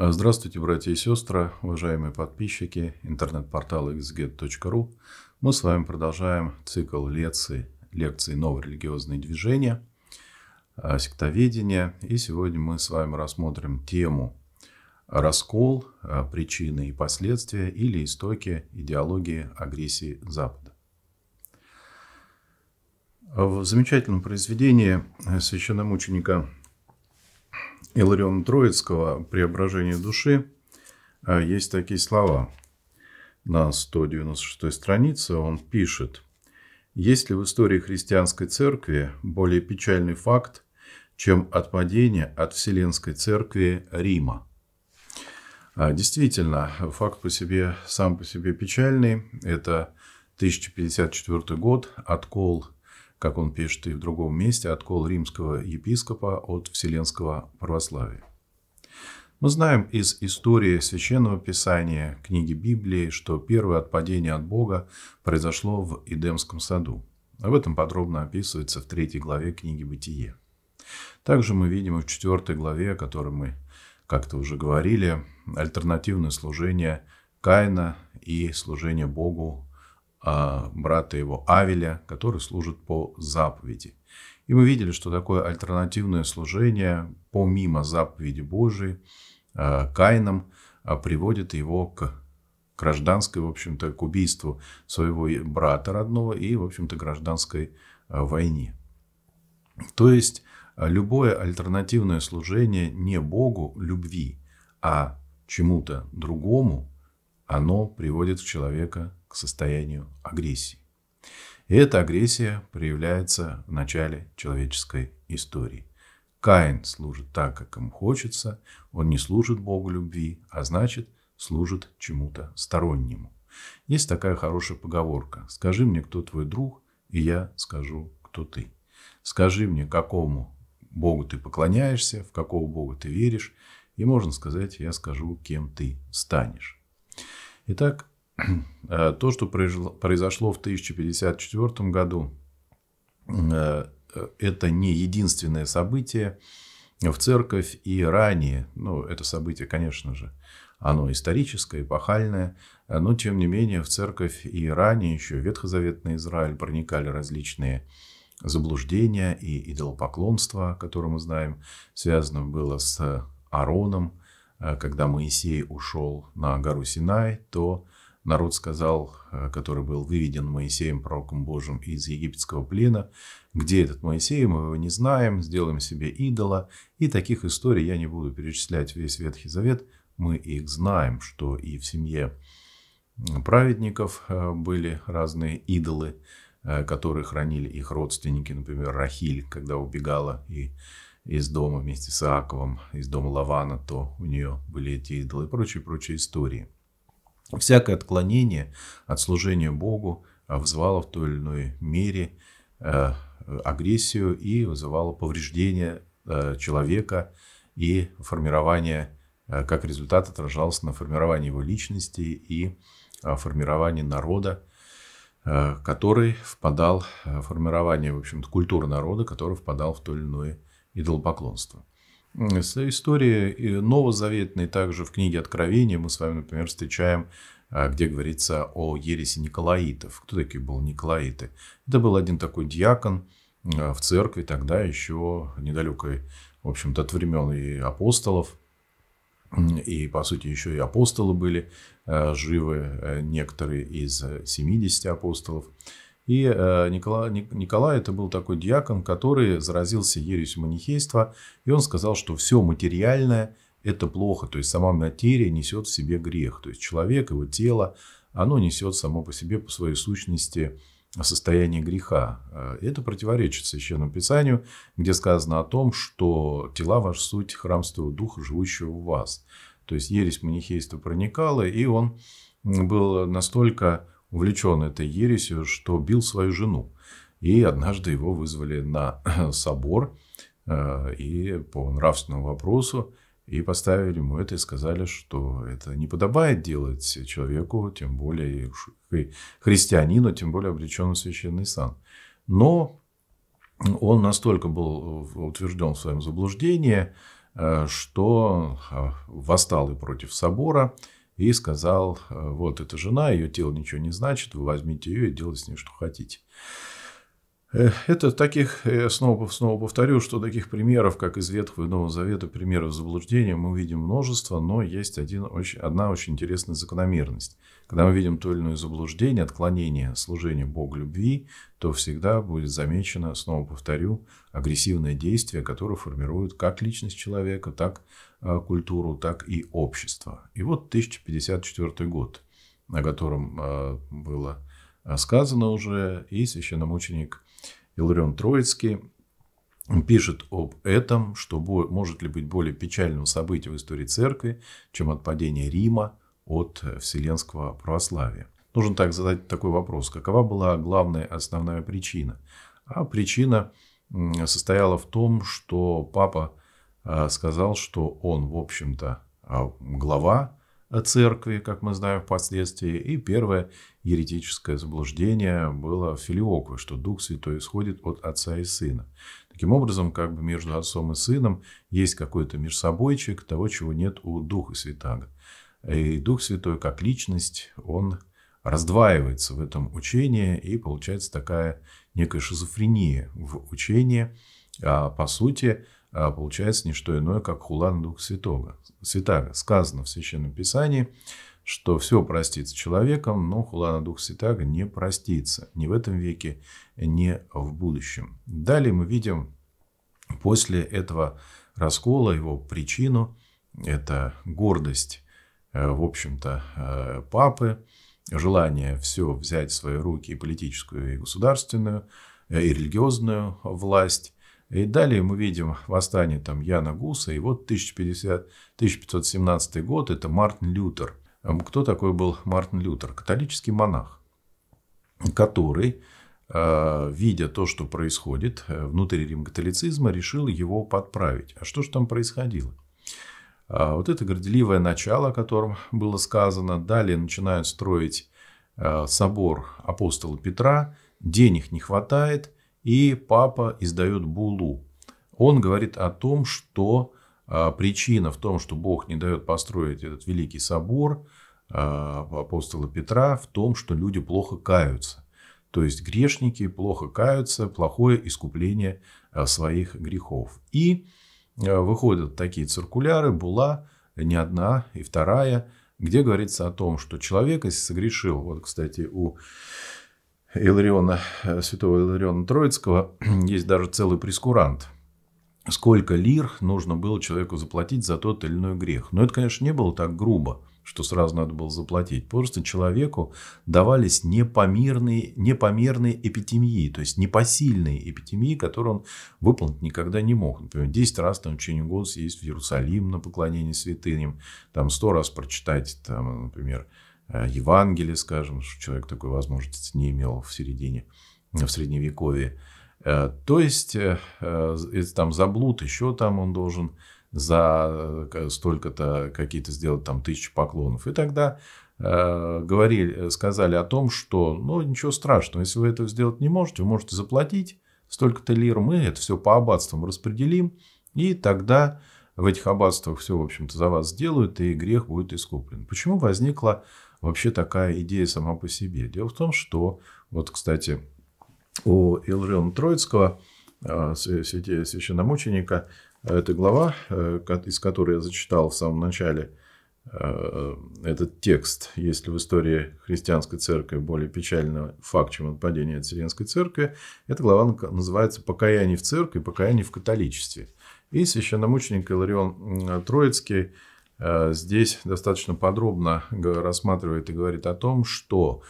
Здравствуйте, братья и сестры, уважаемые подписчики интернет-портала xget.ru. Мы с вами продолжаем цикл лекций, лекций «Новое религиозное движение», а, сектоведение. И сегодня мы с вами рассмотрим тему «Раскол, а, причины и последствия или истоки идеологии агрессии Запада». В замечательном произведении священномученика Илариона Троицкого «Преображение души» а, есть такие слова. На 196 странице он пишет «Есть ли в истории христианской церкви более печальный факт, чем отпадение от Вселенской церкви Рима?» а, Действительно, факт по себе, сам по себе печальный. Это 1054 год, откол как он пишет и в другом месте, откол римского епископа от вселенского православия. Мы знаем из истории Священного Писания, книги Библии, что первое отпадение от Бога произошло в Эдемском саду. Об этом подробно описывается в третьей главе книги «Бытие». Также мы видим и в четвертой главе, о которой мы как-то уже говорили, альтернативное служение Каина и служение Богу брата его Авеля, который служит по заповеди. И мы видели, что такое альтернативное служение помимо заповеди Божией а, Каином а, приводит его к гражданской, в общем-то, к убийству своего брата родного и, в общем-то, гражданской войне. То есть, любое альтернативное служение не Богу любви, а чему-то другому, оно приводит человека к состоянию агрессии. И эта агрессия проявляется в начале человеческой истории. Каин служит так, как ему хочется, он не служит Богу любви, а значит служит чему-то стороннему. Есть такая хорошая поговорка. Скажи мне, кто твой друг, и я скажу, кто ты. Скажи мне, какому Богу ты поклоняешься, в какого Бога ты веришь, и можно сказать, я скажу, кем ты станешь. Итак, то, что произошло в 1054 году, э, это не единственное событие в церковь и ранее, ну, это событие, конечно же, оно историческое, эпохальное, но, тем не менее, в церковь и ранее еще в Ветхозаветный Израиль проникали различные заблуждения и идолопоклонство, которое мы знаем, связано было с Аароном. Э, когда Моисей ушел на гору Синай, то народ сказал, э, который был выведен Моисеем, пророком Божьим, из египетского плена, где этот Моисей, мы его не знаем, сделаем себе идола. И таких историй я не буду перечислять весь Ветхий Завет. Мы их знаем, что и в семье праведников э, были разные идолы, э, которые хранили их родственники, например, Рахиль, когда убегала и из дома вместе с Иаковом, из дома Лавана, то у нее были эти идолы и прочие-прочие истории. Всякое отклонение от служения Богу а, вызывало в той или иной мере э, агрессию и вызывало повреждение э, человека и формирование, э, как результат отражалось на формировании его личности и формировании народа, который впадал, формирование, в общем-то, культуры народа, который впадал в то или иное идолопоклонство. История новозаветной также в книге Откровения мы с вами, например, встречаем, а, где говорится о ереси Николаитов. Кто такие были Николаиты? Это был один такой диакон а, в церкви, тогда еще недалекой, в общем-то, от времен и апостолов. И, по сути, еще и апостолы были а, живы, э, некоторые из 70 апостолов. И э, Николай, Николай это был такой диакон, который заразился ересью манихейства, и он сказал, что все материальное – это плохо, то есть сама материя несет в себе грех, то есть человек, его тело, оно несет само по себе, по своей сущности, состояние греха. Э, это противоречит Священному Писанию, где сказано о том, что тела ваша суть храм Святого Духа, живущего в вас. То есть ересь манихейства проникала, и он был настолько увлечен этой ересью, что бил свою жену. И однажды его вызвали на собор э, и по нравственному вопросу и поставили ему это и сказали, что это не подобает делать человеку, тем более христианину, тем более обреченному в священный сан. Но он настолько был утвержден в своем заблуждении, что восстал и против собора, и сказал, вот эта жена, ее тело ничего не значит, вы возьмите ее и делайте с ней что хотите. Э, это таких, я снова, снова повторю, что таких примеров, как из Ветхого и Нового Завета, примеров заблуждения, мы видим множество, но есть один, очень, одна очень интересная закономерность. Когда мы видим то или иное заблуждение, отклонение служения Богу любви, то всегда будет замечено, снова повторю, агрессивное действие, которое формирует как личность человека, так а, культуру, так и общество. И вот 1054 год, о котором а, было сказано уже, и священномученик Иларион Троицкий пишет об этом, что может ли быть более печальным событием в истории церкви, чем отпадение Рима от вселенского православия. Нужно так задать такой вопрос. Какова была главная основная причина? А причина состояла в том, что папа сказал, что он, в общем-то, а, глава церкви, как мы знаем впоследствии. И первое еретическое заблуждение было филиоквы, что Дух Святой исходит от Отца и Сына. Таким образом, как бы между Отцом и Сыном есть какой-то межсобойчик того, чего нет у Духа Святаго. И Дух Святой как личность, он раздваивается в этом учении, и получается такая некая шизофрения в учении. А по сути, получается не что иное, как хула на Духа Святого. Святаго. Сказано в Священном Писании, что все простится человеком, но хула на Духа Святаго не простится. Ни в этом веке, ни в будущем. Далее мы видим после этого раскола его причину. Это гордость, э, в общем-то, э, папы, желание все взять в свои руки и политическую, и государственную, э, и религиозную власть и далее мы видим восстание там Яна Гуса. И вот 1050, 1517 год – это Мартин Лютер. Кто такой был Мартин Лютер? Католический монах, который, э, видя то, что происходит э, внутри рим-католицизма, решил его подправить. А что же там происходило? А вот это горделивое начало, о котором было сказано. Далее начинают строить э, собор апостола Петра. Денег не хватает – и папа издает булу. Он говорит о том, что а, причина в том, что Бог не дает построить этот великий собор а, апостола Петра, в том, что люди плохо каются. То есть грешники плохо каются, плохое искупление а, своих грехов. И выходят такие циркуляры, була, не одна и вторая, где говорится о том, что человек, если согрешил, вот, кстати, у Илариона, э, святого Илариона Троицкого есть даже целый прескурант. Сколько лир нужно было человеку заплатить за тот или иной грех. Но это, конечно, не было так грубо, что сразу надо было заплатить. Просто человеку давались непомерные, непомерные эпитемии, то есть непосильные эпитемии, которые он выполнить никогда не мог. Например, 10 раз там, в течение года съездить в Иерусалим на поклонение святыням, там 100 раз прочитать, там, например, Евангелие, скажем, что человек такой возможности не имел в середине, в средневековье. Э, то есть, э, там заблуд, еще там он должен за столько-то какие-то сделать там тысячи поклонов. И тогда говорили, сказали о том, что ну ничего страшного, если вы этого сделать не можете, вы можете заплатить столько-то лир, мы это все по аббатствам распределим, и тогда в этих аббатствах все, в общем-то, за вас сделают, и грех будет искуплен. Почему возникла вообще такая идея сама по себе. Дело в том, что, вот, кстати, у Илриона Троицкого, а, священномученика, эта глава, э, из которой я зачитал в самом начале э, этот текст, есть ли в истории христианской церкви более печальный факт, чем отпадение от Вселенской церкви, эта глава называется «Покаяние в церкви, покаяние в католичестве». И священномученик Иларион Троицкий Э, здесь достаточно подробно рассматривает и говорит о том, что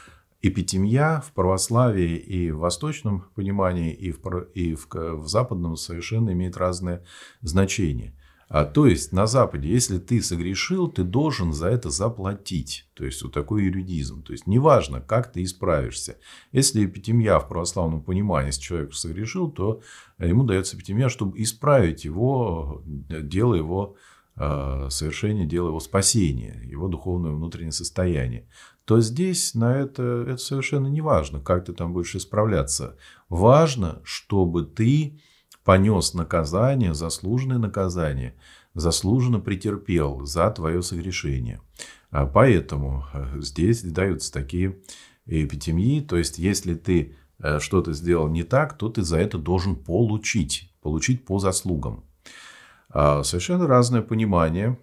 эпитемия в православии и в восточном понимании, и в, и в, в западном совершенно имеет разное значение. А, то есть на Западе, если ты согрешил, ты должен за это заплатить. То есть вот такой юридизм. То есть неважно, как ты исправишься. Если эпитемия в православном понимании, если человек согрешил, то ему дается эпитемия, чтобы исправить его, дело его Э, совершение дела его спасения, его духовное внутреннее состояние, то здесь на это, это совершенно не важно, как ты там будешь исправляться. Важно, чтобы ты понес наказание, заслуженное наказание заслуженно претерпел за твое согрешение. А поэтому э, здесь даются такие эпитемии, то есть если ты э, что-то сделал не так, то ты за это должен получить, получить по заслугам. А совершенно разное понимание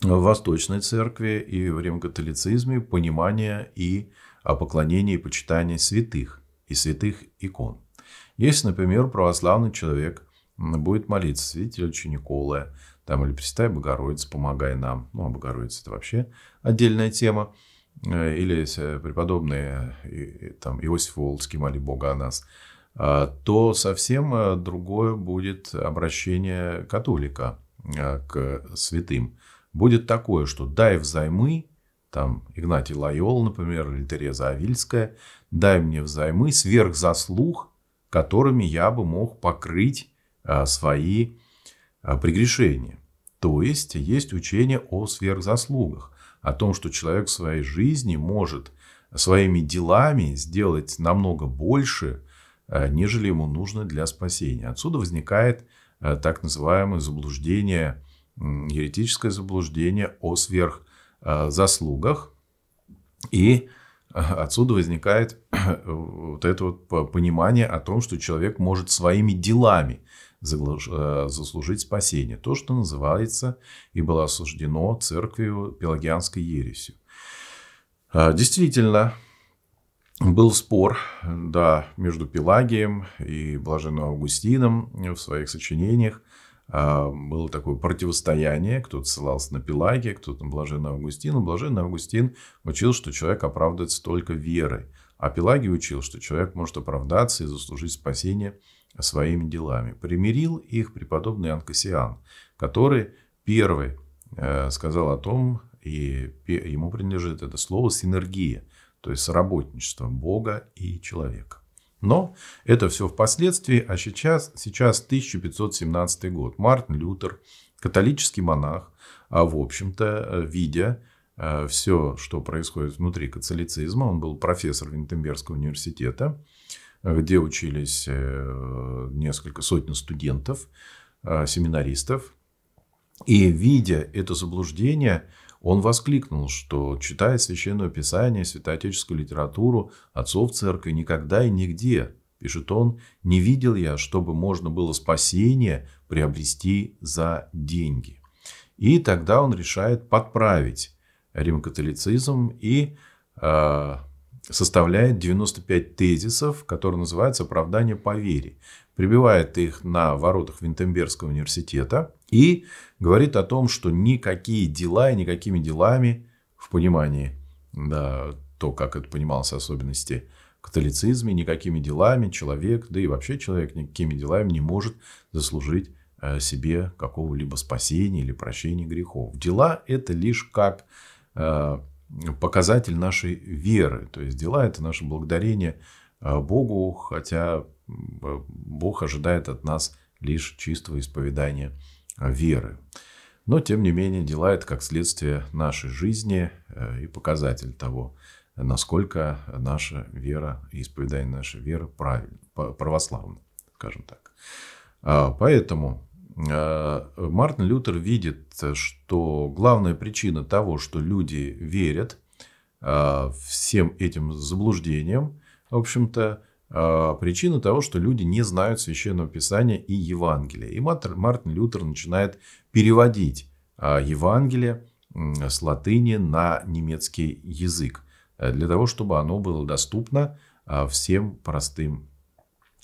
в Восточной Церкви и в римкатолицизме понимание и поклонение и почитание святых и святых икон. Если, например, православный человек будет молиться святителю Николая, там, или Пресвятая Богородица, помогай нам. Ну, а Богородица – это вообще отдельная тема. Э, или преподобные там, Иосиф Волжский, моли Бога о нас. А, то совсем э, другое будет обращение католика э, к святым. Будет такое, что дай взаймы, там Игнатий Лайол, например, или Тереза Авильская, дай мне взаймы сверх заслуг, которыми я бы мог покрыть свои прегрешения. То есть, есть учение о сверхзаслугах, о том, что человек в своей жизни может своими делами сделать намного больше, нежели ему нужно для спасения. Отсюда возникает э, так называемое заблуждение, еретическое заблуждение о сверхзаслугах. И отсюда возникает вот это вот понимание о том, что человек может своими делами Э, заслужить спасение. То, что называется и было осуждено церковью пелагианской ересью. Действительно, был спор да, между Пелагием и Блаженным Августином в своих сочинениях. А, было такое противостояние. Кто-то ссылался на Пелагия, кто-то на Блаженного Августина. Блаженный Августин учил, что человек оправдывается только верой. А Пелагий учил, что человек может оправдаться и заслужить спасение – своими делами. Примирил их преподобный Анкасиан, который первый э, сказал о том, и ему принадлежит это слово синергия, то есть соработничество Бога и человека. Но это все впоследствии, а сейчас, сейчас 1517 год. Мартин Лютер, католический монах, а в общем-то, видя э, все, что происходит внутри католицизма, он был профессор Винтембергского университета, где учились э, несколько сотен студентов, э, семинаристов. И видя это заблуждение, он воскликнул, что читая Священное Писание, святоотеческую литературу отцов церкви, никогда и нигде, пишет он, не видел я, чтобы можно было спасение приобрести за деньги. И тогда он решает подправить римкатолицизм и э, составляет 95 тезисов, которые называются «Оправдание по вере». Прибивает их на воротах Винтембергского университета и говорит о том, что никакие дела и никакими делами в понимании, да, то, как это понималось, особенности католицизме, никакими делами человек, да и вообще человек никакими делами не может заслужить э, себе какого-либо спасения или прощения грехов. Дела – это лишь как э, показатель нашей веры. То есть дела – это наше благодарение а, Богу, хотя Бог ожидает от нас лишь чистого исповедания а, веры. Но, тем не менее, дела – это как следствие нашей жизни э, и показатель того, насколько наша вера и исповедание нашей веры правильно, православно, скажем так. А, поэтому Э, Мартин Лютер видит, что главная причина того, что люди верят э, всем этим заблуждениям, в общем-то, э, причина того, что люди не знают Священного Писания и Евангелия. И Мартин Лютер начинает переводить Евангелие с латыни на немецкий язык, для того, чтобы оно было доступно всем простым,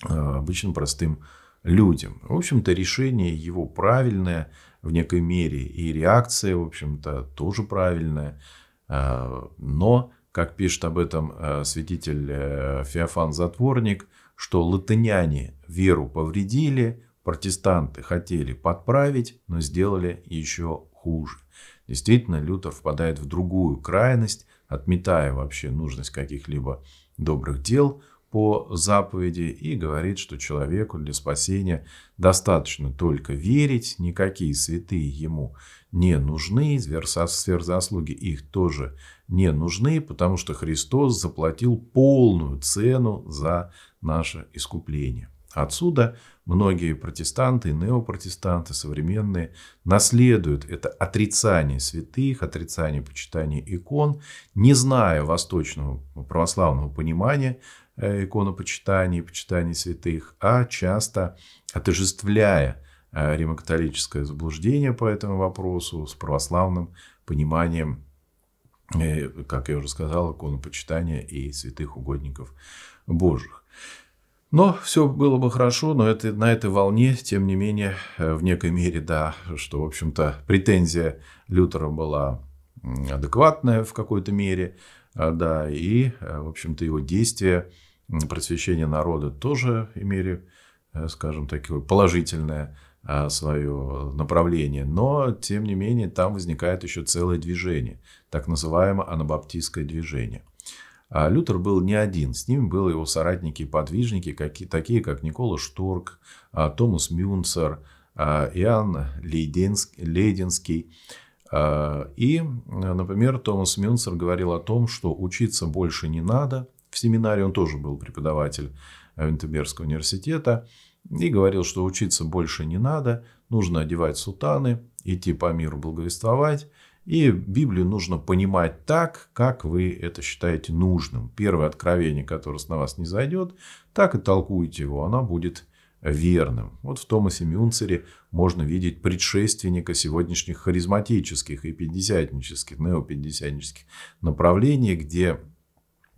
обычным простым людям. В общем-то, решение его правильное в некой мере, и реакция, в общем-то, тоже правильная. А, но, как пишет об этом а, святитель э, Феофан Затворник, что латыняне веру повредили, протестанты хотели подправить, но сделали еще хуже. Действительно, Лютер впадает в другую крайность, отметая вообще нужность каких-либо добрых дел, по заповеди и говорит, что человеку для спасения достаточно только верить, никакие святые ему не нужны, сверхзаслуги их тоже не нужны, потому что Христос заплатил полную цену за наше искупление. Отсюда многие протестанты, неопротестанты, современные, наследуют это отрицание святых, отрицание почитания икон, не зная восточного православного понимания э, иконопочитания и почитания святых, а часто отождествляя э, римокатолическое заблуждение по этому вопросу с православным пониманием, э, как я уже сказал, иконопочитания и святых угодников Божьих. Но все было бы хорошо, но это, на этой волне, тем не менее, в некой мере, да, что, в общем-то, претензия Лютера была адекватная в какой-то мере, да, и, в общем-то, его действия просвещения народа тоже имели, э, скажем, такое положительное а, свое направление. Но, тем не менее, там возникает еще целое движение, так называемое анабаптистское движение – а Лютер был не один, с ним были его соратники и подвижники, какие, такие как Никола Шторк, а, Томас Мюнцер, а, Иоанн Лейденский. И, например, Томас Мюнцер говорил о том, что учиться больше не надо. В семинаре он тоже был преподаватель Винтербергского университета. И говорил, что учиться больше не надо, нужно одевать сутаны, идти по миру благовествовать – и Библию нужно понимать так, как вы это считаете нужным. Первое откровение, которое на вас не зайдет, так и толкуйте его, оно будет верным. Вот в Томасе Мюнцере можно видеть предшественника сегодняшних харизматических и пятидесятнических, неопятидесятнических направлений, где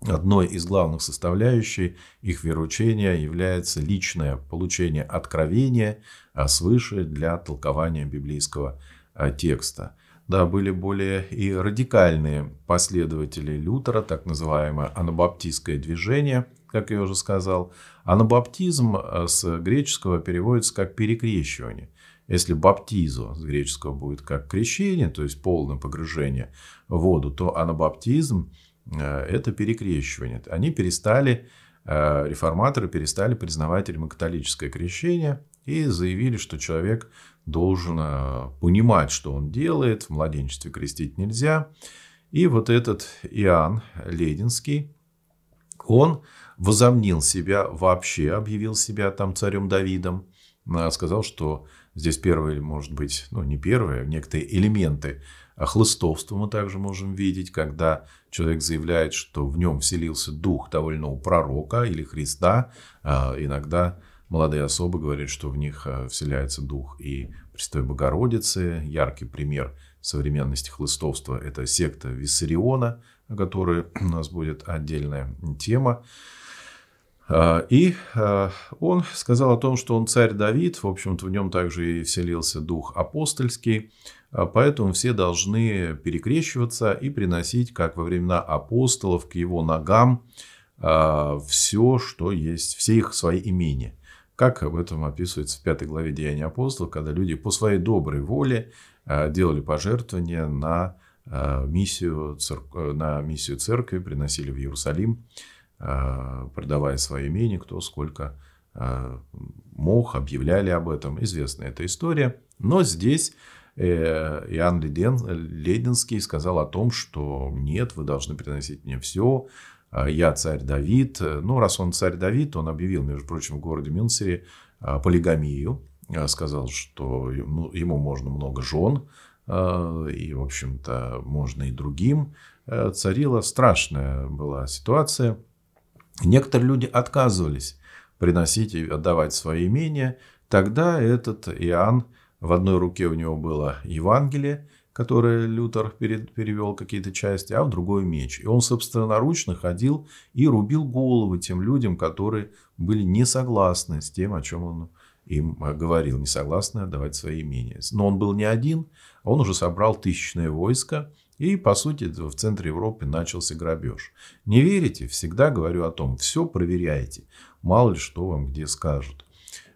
одной из главных составляющих их вероучения является личное получение откровения свыше для толкования библейского а, текста. Да, были более и радикальные последователи Лютера, так называемое анабаптистское движение, как я уже сказал. Анабаптизм э, с греческого переводится как перекрещивание. Если баптизо с греческого будет как крещение, то есть полное погружение в воду, то анабаптизм это перекрещивание. Они перестали, э, реформаторы перестали признавать римокатолическое крещение и заявили, что человек должен э, понимать, что он делает. В младенчестве крестить нельзя. И вот этот Иоанн Лединский, он возомнил себя вообще, объявил себя там царем Давидом. Э, сказал, что здесь первые, может быть, ну не первые, а некоторые элементы хлыстовства мы также можем видеть, когда человек заявляет, что в нем вселился дух довольно пророка или Христа. Э, иногда молодые особы говорят, что в них э, вселяется дух и Престой Богородицы. Яркий пример современности хлыстовства – это секта Виссариона, о которой у нас будет отдельная тема. А, и а, он сказал о том, что он царь Давид, в общем-то в нем также и вселился дух апостольский, а, поэтому все должны перекрещиваться и приносить, как во времена апостолов, к его ногам все, что есть, все их свои имения. Как об этом описывается в пятой главе Деяния апостолов, когда люди по своей доброй воле делали пожертвования на миссию, на миссию церкви, приносили в Иерусалим, продавая свои имения, кто сколько мог, объявляли об этом. Известная эта история. Но здесь Иоанн Леденский сказал о том, что нет, вы должны приносить мне все, я царь Давид. Ну, раз он царь Давид, он объявил, между прочим, в городе Мюнцере а, полигамию. Сказал, что ему можно много жен, и, в общем-то, можно и другим. Царила страшная была ситуация. Некоторые люди отказывались приносить и отдавать свои имения. Тогда этот Иоанн, в одной руке у него было Евангелие, которое Лютер перевел какие-то части, а в другой меч. И он собственноручно ходил и рубил головы тем людям, которые были не согласны с тем, о чем он им говорил, не согласны отдавать свои имения. Но он был не один, он уже собрал тысячное войско, и, по сути, в центре Европы начался грабеж. Не верите? Всегда говорю о том, все проверяйте. Мало ли что вам где скажут.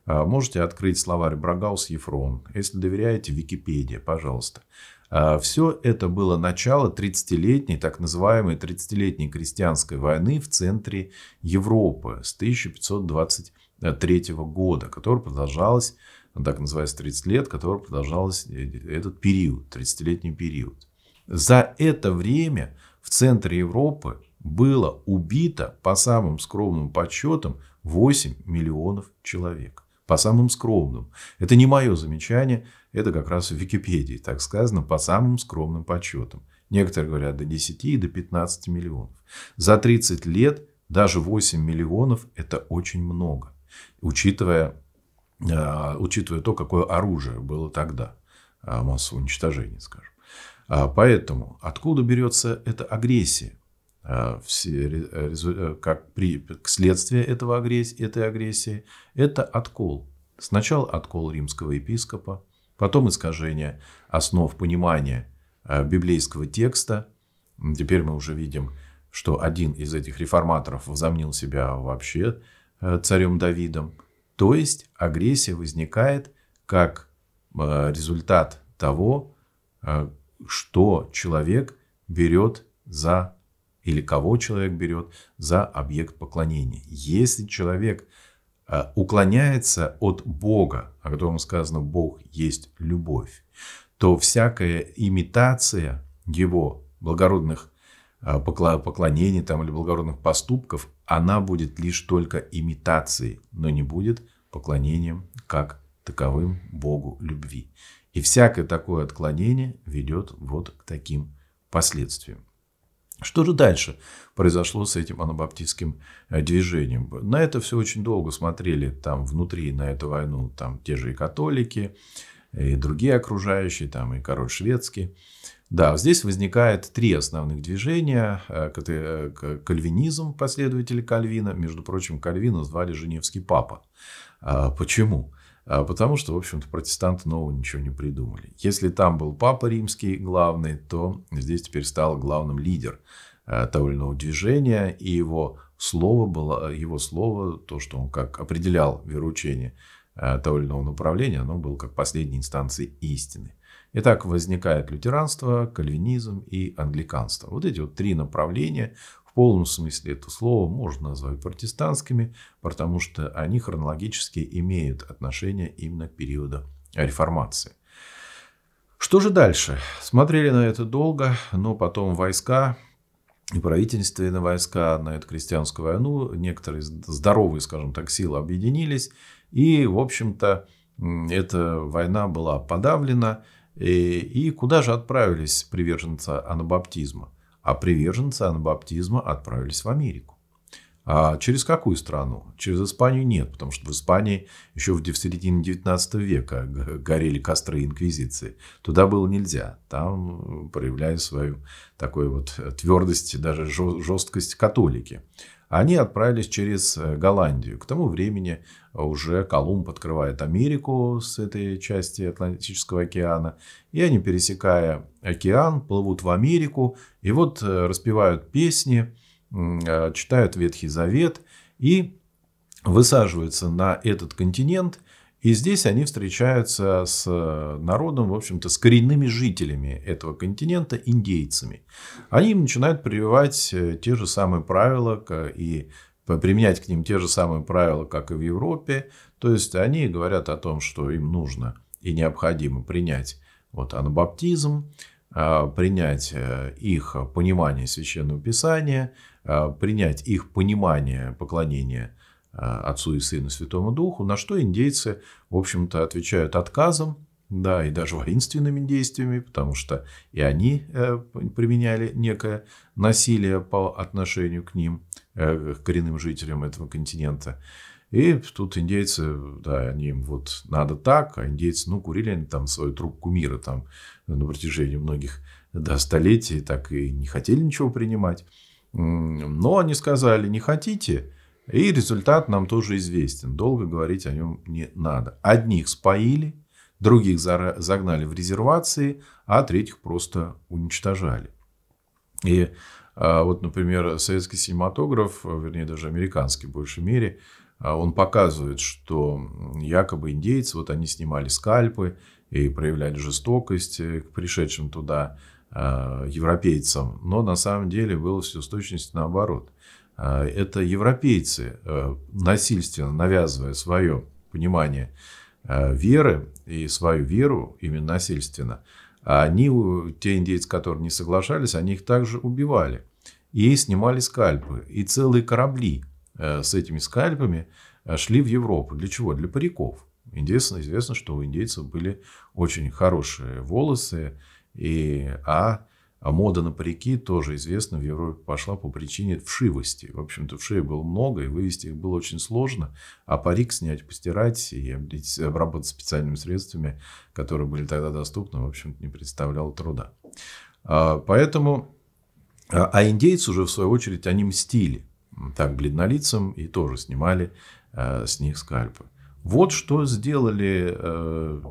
А, можете открыть словарь Брагаус Ефрон. Если доверяете, Википедия, пожалуйста. А, Все это было начало 30-летней, так называемой 30-летней крестьянской войны в центре Европы с 1523 года, которая продолжалась, так называется 30 лет, которая продолжалась э, этот период, 30-летний период. За это время в центре Европы было убито по самым скромным подсчетам 8 миллионов человек. По самым скромным. Это не мое замечание, это как раз в Википедии так сказано, по самым скромным подсчетам. Некоторые говорят до 10 и до 15 миллионов. За 30 лет даже 8 миллионов – это очень много, учитывая, а, учитывая то, какое оружие было тогда, а, массового уничтожения, скажем. А, поэтому откуда берется эта агрессия? Все, э, как при, следствие этого агрессии, этой агрессии, это откол. Сначала откол римского епископа, потом искажение основ понимания библейского текста. Теперь мы уже видим что один из этих реформаторов возомнил себя вообще э, царем Давидом. То есть агрессия возникает как э, результат того, что человек берет за или кого человек берет за объект поклонения. Если человек уклоняется от Бога, о котором сказано «Бог есть любовь», то всякая имитация его благородных а, поклонений там, или благородных поступков, она будет лишь только имитацией, но не будет поклонением как таковым Богу любви. И всякое такое отклонение ведет вот к таким последствиям. Что же дальше произошло с этим анабаптистским э, движением? На это все очень долго смотрели там внутри, на эту войну, там те же и католики, и другие окружающие, там и король шведский. Да, здесь возникает три основных движения. Э, э, кальвинизм, последователи Кальвина. Между прочим, Кальвина звали Женевский папа. А, почему? А, потому что, в общем-то, протестанты нового ничего не придумали. Если там был папа римский главный, то здесь теперь стал главным лидер э, того или иного движения, и его слово было, его слово, то, что он как определял вероучение того или иного направления, оно было как последней инстанцией истины. Итак, возникает лютеранство, кальвинизм и англиканство. Вот эти вот три направления в полном смысле это слово можно назвать протестантскими, потому что они хронологически имеют отношение именно к периоду реформации. Что же дальше? Смотрели на это долго, но потом войска и правительственные войска на эту крестьянскую войну, некоторые здоровые, скажем так, силы объединились, и, в общем-то, эта война была подавлена, и, и куда же отправились приверженцы анабаптизма? А приверженцы анабаптизма отправились в Америку. А через какую страну? Через Испанию нет, потому что в Испании еще в середине 19 века горели костры инквизиции. Туда было нельзя. Там проявляют свою такую вот твердость, даже жесткость католики. Они отправились через э, Голландию. К тому времени уже Колумб открывает Америку с этой части Атлантического океана. И они, пересекая океан, плывут в Америку. И вот э, распевают песни, э, читают Ветхий Завет и высаживаются на этот континент – и здесь они встречаются с э, народом, в общем-то, с коренными жителями этого континента, индейцами. Они им начинают прививать э, те же самые правила и применять к ним те же самые правила, как и в Европе. То есть они говорят о том, что им нужно и необходимо принять вот анабаптизм, а, принять э, их понимание священного писания, принять их понимание поклонения Э, Отцу и Сыну Святому Духу, на что индейцы, в общем-то, отвечают отказом, да, и даже воинственными действиями, потому что и они э, применяли некое насилие по отношению к ним, э, к коренным жителям этого континента. И тут индейцы, да, они им вот надо так, а индейцы, ну, курили они там свою трубку мира там на протяжении многих да, столетий, так и не хотели ничего принимать. Но они сказали, не хотите, и результат нам тоже известен. Долго говорить о нем не надо. Одних споили, других загнали в резервации, а третьих просто уничтожали. И а, вот, например, советский синематограф, вернее, даже американский в большей мере, а, он показывает, что якобы индейцы, вот они снимали скальпы и проявляли жестокость к пришедшим туда а, европейцам, но на самом деле было все с точностью наоборот. А, это европейцы, э, насильственно навязывая свое понимание э, веры и свою веру именно насильственно, а они, те индейцы, которые не соглашались, они их также убивали. и снимали скальпы. И целые корабли э, с этими скальпами шли в Европу. Для чего? Для париков. Интересно, известно, что у индейцев были очень хорошие волосы, и, а а мода на парики тоже известна в Европе пошла по причине вшивости. В общем-то, вшей было много, и вывести их было очень сложно. А парик снять, постирать и обработать специальными средствами, которые были тогда доступны, в общем-то, не представляло труда. А, поэтому... А, а индейцы уже, в свою очередь, они мстили так бледнолицам и тоже снимали а, с них скальпы. Вот что сделали э,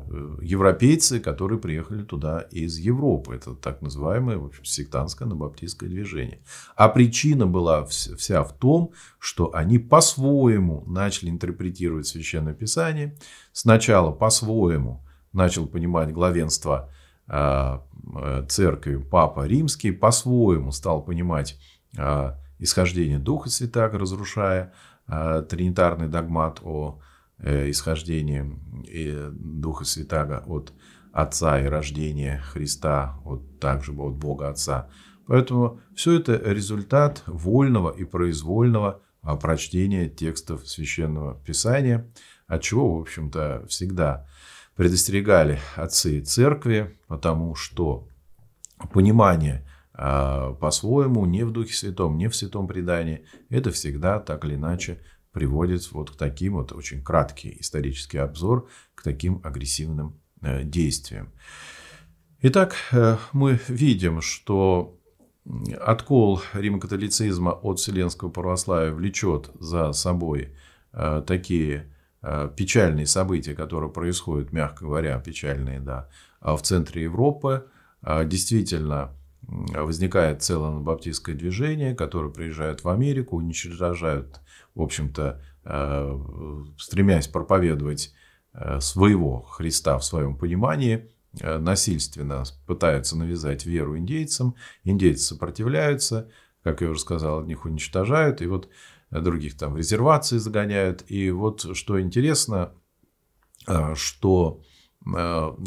европейцы, которые приехали туда из Европы. Это так называемое в общем, сектантское набаптистское движение. А причина была вся в том, что они по-своему начали интерпретировать Священное Писание. Сначала по-своему начал понимать главенство э, э, церкви Папа Римский, по-своему стал понимать исхождение Духа Святаго, разрушая тринитарный догмат о исхождение Духа Святаго от Отца и рождения Христа от, также от Бога Отца. Поэтому все это результат вольного и произвольного а, прочтения текстов Священного Писания, от чего, в общем-то, всегда предостерегали отцы церкви, потому что понимание а, по-своему, не в Духе Святом, не в Святом Предании, это всегда так или иначе приводит вот к таким вот очень краткий исторический обзор, к таким агрессивным э, действиям. Итак, э, мы видим, что откол римокатолицизма от вселенского православия влечет за собой э, такие печальные события, которые происходят, мягко говоря, печальные, да, в центре Европы. Действительно, возникает целое баптистское движение, которое приезжает в Америку, уничтожают в общем-то, э, стремясь проповедовать э, своего Христа в своем понимании, э, насильственно пытаются навязать веру индейцам. Индейцы сопротивляются, как я уже сказал, одних уничтожают, и вот других там резервации загоняют. И вот что интересно, что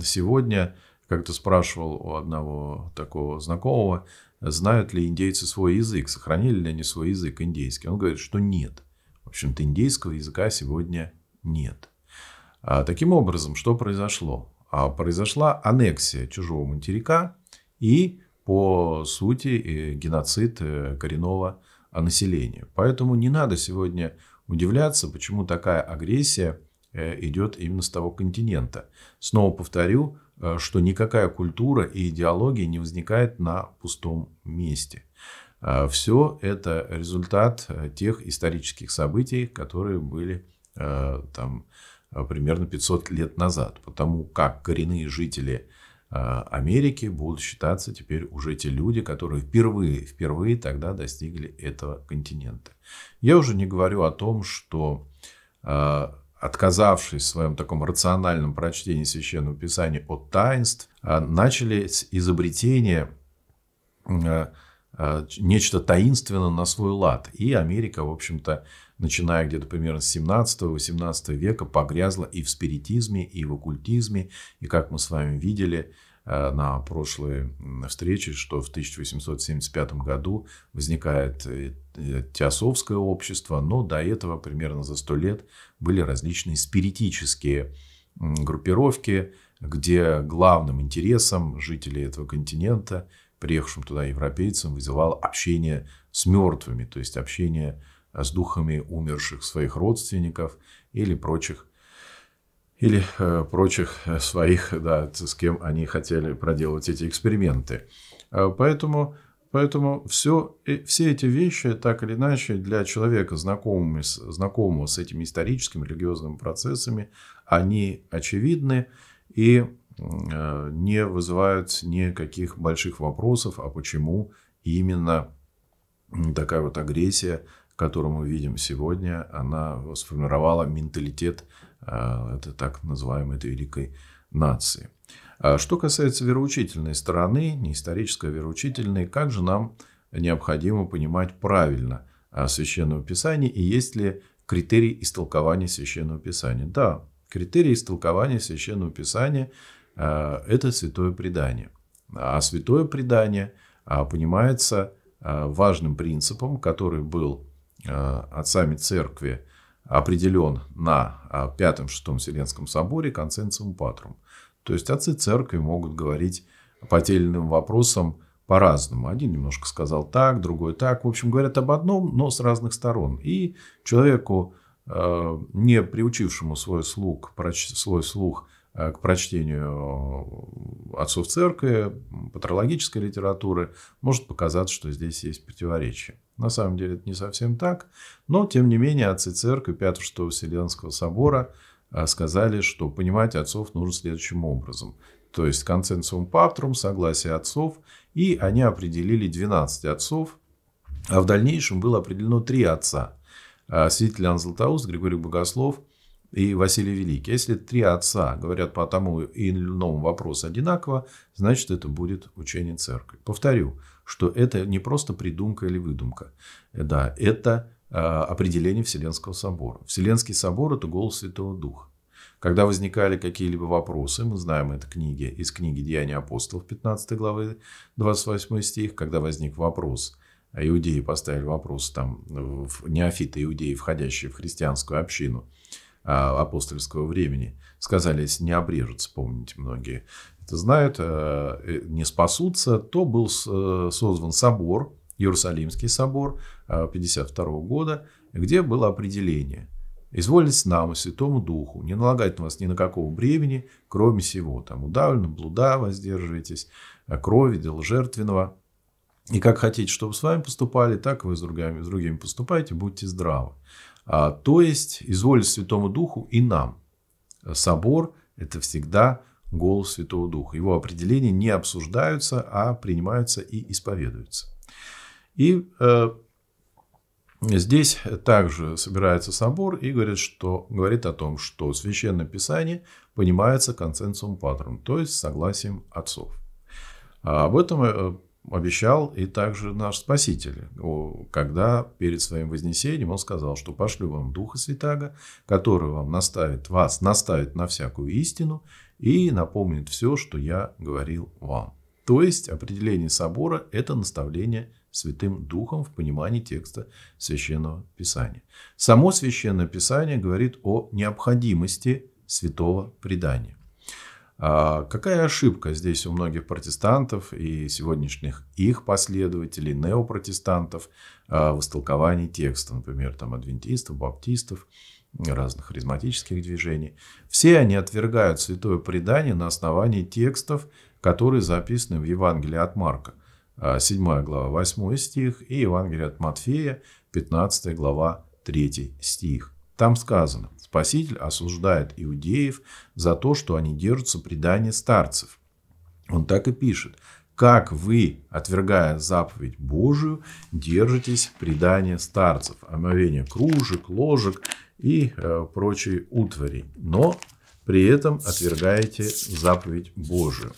сегодня, как-то спрашивал у одного такого знакомого, знают ли индейцы свой язык, сохранили ли они свой язык индейский. Он говорит, что нет. В общем-то, индейского языка сегодня нет. А таким образом, что произошло? А произошла аннексия чужого материка и, по сути, геноцид э, коренного населения. Поэтому не надо сегодня удивляться, почему такая агрессия э, идет именно с того континента. Снова повторю, э, что никакая культура и идеология не возникает на пустом месте. А Все это результат э, тех исторических событий, которые были э, там э, примерно 500 лет назад. Потому как коренные жители Америки будут считаться теперь уже те люди, которые впервые, впервые тогда достигли этого континента. Я уже не говорю о том, что отказавшись в своем таком рациональном прочтении Священного Писания от таинств, начали с изобретения Э, нечто таинственно на свой лад. И Америка, в общем-то, начиная где-то примерно с 17-18 века, погрязла и в спиритизме, и в оккультизме. И как мы с вами видели на прошлой встрече, что в 1875 году возникает э, теософское общество, но до этого примерно за 100 лет были различные спиритические группировки, где главным интересом жителей этого континента – приехавшим туда европейцам вызывал общение с мертвыми, то есть общение с духами умерших своих родственников или прочих или э, прочих своих, да, с кем они хотели проделать эти эксперименты. Поэтому, поэтому все, все эти вещи, так или иначе, для человека, знакомого с, знакомого с этими историческими религиозными процессами, они очевидны. И Э, не вызывают никаких больших вопросов, а почему именно такая вот агрессия, которую мы видим сегодня, она сформировала менталитет э, этой так называемой этой великой нации. А что касается вероучительной стороны, не исторической, а вероучительной, как же нам необходимо понимать правильно Священного Писания и есть ли критерий истолкования Священного Писания? Да, критерий истолкования Священного Писания – Э, это святое предание. А святое предание а, понимается важным принципом, который был отцами церкви определен на Пятом-Шестом Вселенском соборе консенсум патрум. То есть отцы церкви могут говорить по тем вопросам по-разному. Один немножко сказал так, другой так. В общем, говорят об одном, но с разных сторон. И человеку, э, не приучившему свой слух, свой слух э, к прочтению отцов церкви, патрологической литературы, может показаться, что здесь есть противоречие. На самом деле это не совсем так, но тем не менее отцы церкви 5-6 Вселенского собора э, сказали, что понимать отцов нужно следующим образом. То есть консенсум патрум, согласие отцов и они определили 12 отцов, а в дальнейшем было определено три отца. А, святитель Иоанн Златоуст, Григорий Богослов и Василий Великий. Если три отца говорят по тому или иному вопросу одинаково, значит это будет учение церкви. Повторю, что это не просто придумка или выдумка. Да, это а, определение Вселенского собора. Вселенский собор – это голос Святого Духа. Когда возникали какие-либо вопросы, мы знаем это книги, из книги «Деяния апостолов» 15 главы 28 стих, когда возник вопрос, а иудеи поставили вопрос, там, неофиты иудеи, входящие в христианскую общину а, апостольского времени, сказали, если не обрежутся, помните, многие это знают, а, э, не спасутся, то был э, создан собор, Иерусалимский собор 52 года, где было определение – Изволить нам и Святому Духу не налагать на вас ни на какого бремени, кроме всего. Там удавлено, блуда воздерживайтесь, э, крови, дел жертвенного. И как хотите, чтобы с вами поступали, так вы с другими, с другими поступайте, будьте здравы. А, то есть, изволить Святому Духу и нам. Собор – это всегда голос Святого Духа. Его определения не обсуждаются, а принимаются и исповедуются. И э, Здесь также собирается собор и говорит, что, говорит о том, что Священное Писание понимается консенсусом патрон, то есть согласием отцов. А об этом э, обещал и также наш Спаситель, когда перед своим вознесением он сказал, что пошлю вам Духа Святаго, который вам наставит, вас наставит на всякую истину и напомнит все, что я говорил вам. То есть определение собора – это наставление Святым Духом в понимании текста Священного Писания. Само Священное Писание говорит о необходимости святого предания. А какая ошибка здесь у многих протестантов и сегодняшних их последователей, неопротестантов а, в истолковании текста, например, там, адвентистов, баптистов, разных харизматических движений. Все они отвергают святое предание на основании текстов, которые записаны в Евангелии от Марка – 7 а, глава 8 стих и Евангелие от Матфея 15 глава 3 стих. Там сказано, Спаситель осуждает иудеев за то, что они держатся предания старцев. Он так и пишет, как вы, отвергая заповедь Божию, держитесь предания старцев, омовение кружек, ложек и э, прочей утвари, но при этом отвергаете заповедь Божию.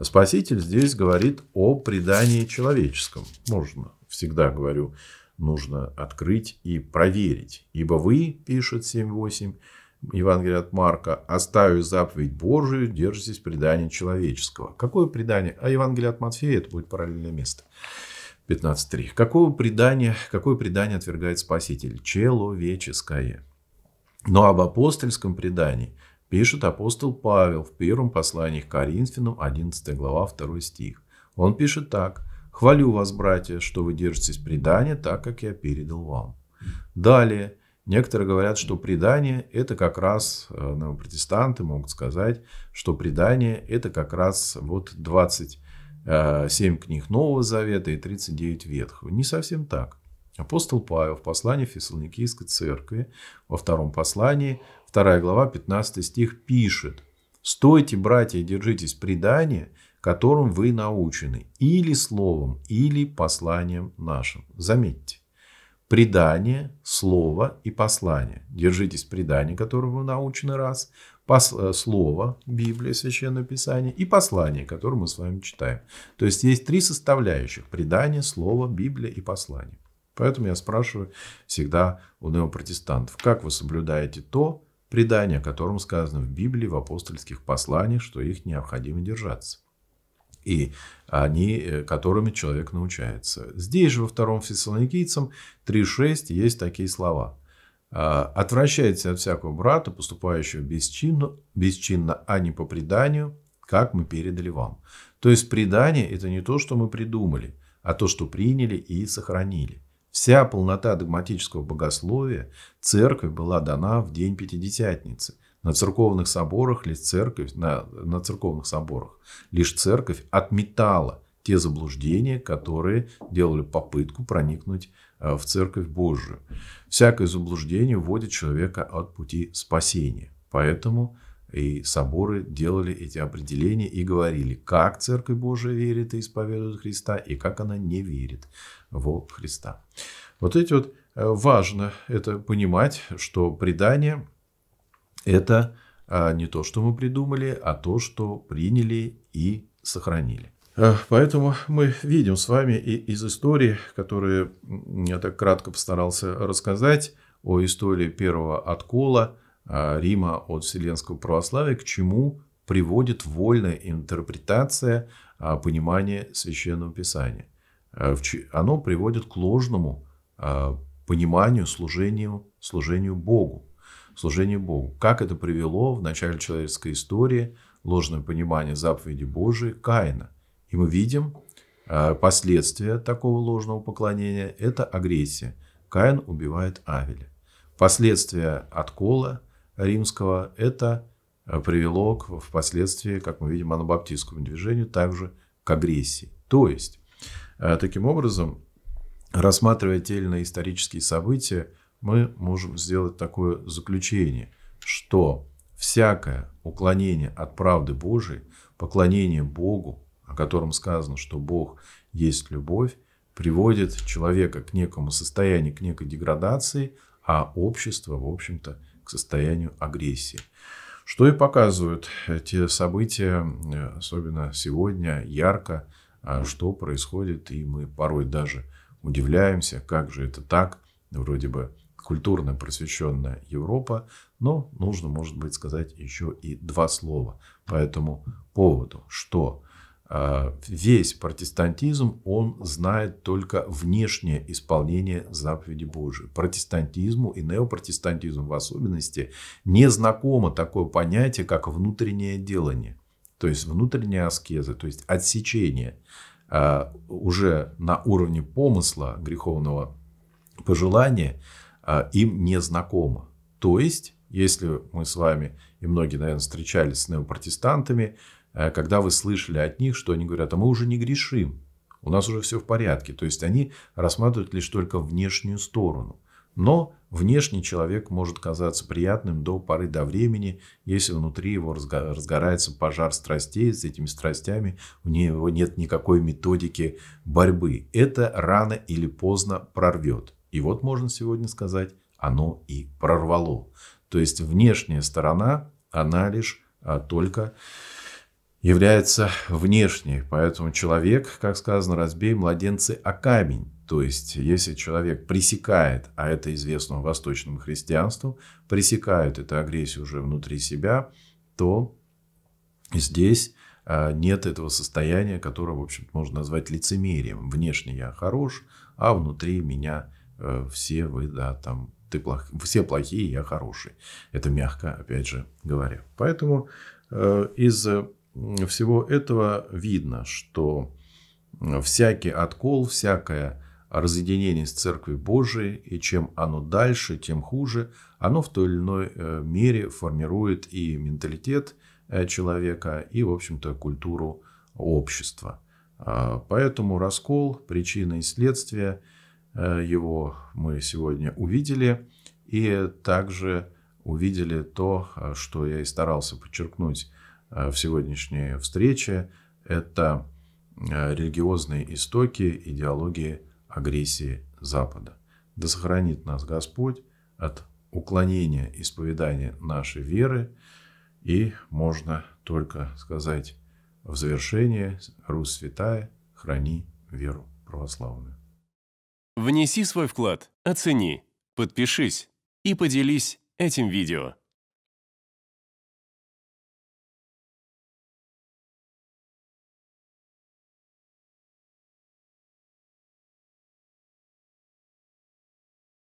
Спаситель здесь говорит о предании человеческом. Можно, всегда говорю, нужно открыть и проверить. Ибо вы, пишет 7.8 Евангелие от Марка, оставив заповедь Божию, держитесь предания человеческого. Какое предание? А Евангелие от Матфея это будет параллельное место. 15.3. Какое предание, какое предание отвергает Спаситель? Человеческое. Но об апостольском предании – пишет апостол Павел в первом послании к Коринфянам, 11 глава, 2 стих. Он пишет так. «Хвалю вас, братья, что вы держитесь предания так, как я передал вам». Далее. Некоторые говорят, что предание – это как раз, э, ну, протестанты могут сказать, что предание – это как раз вот 27 э, книг Нового Завета и 39 Ветхого. Не совсем так. Апостол Павел в послании Фессалоникийской церкви, во втором послании, 2 глава, 15 стих пишет. «Стойте, братья, держитесь предания, которым вы научены, или словом, или посланием нашим». Заметьте, предание, слово и послание. Держитесь предания, которым вы научены раз, пос, э, слово, Библия, Священное Писание и послание, которое мы с вами читаем. То есть есть три составляющих. Предание, слово, Библия и послание. Поэтому я спрашиваю всегда у неопротестантов, как вы соблюдаете то, предание, о котором сказано в Библии, в апостольских посланиях, что их необходимо держаться. и они, э, которыми человек научается. Здесь же во втором Фессалоникийцам 3.6 есть такие слова. «А, «Отвращайтесь от всякого брата, поступающего бесчинно, бесчинно, а не по преданию, как мы передали вам». То есть предание – это не то, что мы придумали, а то, что приняли и сохранили. Вся полнота догматического богословия церкви была дана в день Пятидесятницы. На церковных соборах лишь церковь, на, на церковных соборах лишь церковь отметала те заблуждения, которые делали попытку проникнуть э, в церковь Божию. Всякое заблуждение вводит человека от пути спасения. Поэтому и соборы делали эти определения и говорили, как Церковь Божия верит и исповедует Христа, и как она не верит в Христа. Вот эти вот э, важно это понимать, что предание это а, не то, что мы придумали, а то, что приняли и сохранили. А, поэтому мы видим с вами и из истории, которую я так кратко постарался рассказать, о истории первого откола а, Рима от вселенского православия, к чему приводит вольная интерпретация понимания Священного Писания. Оно приводит к ложному пониманию, служению, служению Богу служение Богу. Как это привело в начале человеческой истории ложное понимание заповеди Божией Каина. И мы видим э, последствия такого ложного поклонения – это агрессия. Каин убивает Авеля. Последствия откола римского – это э, привело к, впоследствии, как мы видим, анабаптистскому движению, также к агрессии. То есть, э, таким образом, рассматривая те или иные исторические события, мы можем сделать такое заключение, что всякое уклонение от правды Божией, поклонение Богу, о котором сказано, что Бог есть любовь, приводит человека к некому состоянию, к некой деградации, а общество, в общем-то, к состоянию агрессии. Что и показывают те события, особенно сегодня, ярко, что происходит, и мы порой даже удивляемся, как же это так, вроде бы культурно просвещенная Европа, но нужно, может быть, сказать еще и два слова по этому поводу, что а, весь протестантизм, он знает только внешнее исполнение заповеди Божией. Протестантизму и неопротестантизму в особенности не знакомо такое понятие, как внутреннее делание. То есть внутренняя аскеза, то есть отсечение а, уже на уровне помысла греховного пожелания – а, им не знакомо. То есть, если мы с вами, и многие, наверное, встречались с неопротестантами, э, когда вы слышали от них, что они говорят, а мы уже не грешим, у нас уже все в порядке. То есть, они рассматривают лишь только внешнюю сторону. Но внешний человек может казаться приятным до поры до времени, если внутри его разгорается пожар страстей, с этими страстями у него нет никакой методики борьбы. Это рано или поздно прорвет. И вот можно сегодня сказать, оно и прорвало. То есть внешняя сторона, она лишь а, только является внешней. Поэтому человек, как сказано, разбей младенцы о камень. То есть, если человек пресекает, а это известно восточному христианству, пресекает эту агрессию уже внутри себя, то здесь а, нет этого состояния, которое, в общем можно назвать лицемерием. Внешне я хорош, а внутри меня Э, все вы, да, там, ты плох... все плохие, я хороший. Это мягко, опять же говоря. Поэтому э, из всего этого видно, что всякий откол, всякое разъединение с Церковью Божией, и чем оно дальше, тем хуже, оно в той или иной э, мере формирует и менталитет человека, и, в общем-то, культуру общества. А, поэтому раскол, причина и следствие – Э, его мы сегодня увидели. И также увидели то, э, что я и старался подчеркнуть э, в сегодняшней встрече. Это религиозные истоки идеологии агрессии Запада. Да сохранит нас Господь от уклонения исповедания нашей веры. И можно только сказать в завершение, Русь святая, храни веру православную. Внеси свой вклад, оцени, подпишись и поделись этим видео.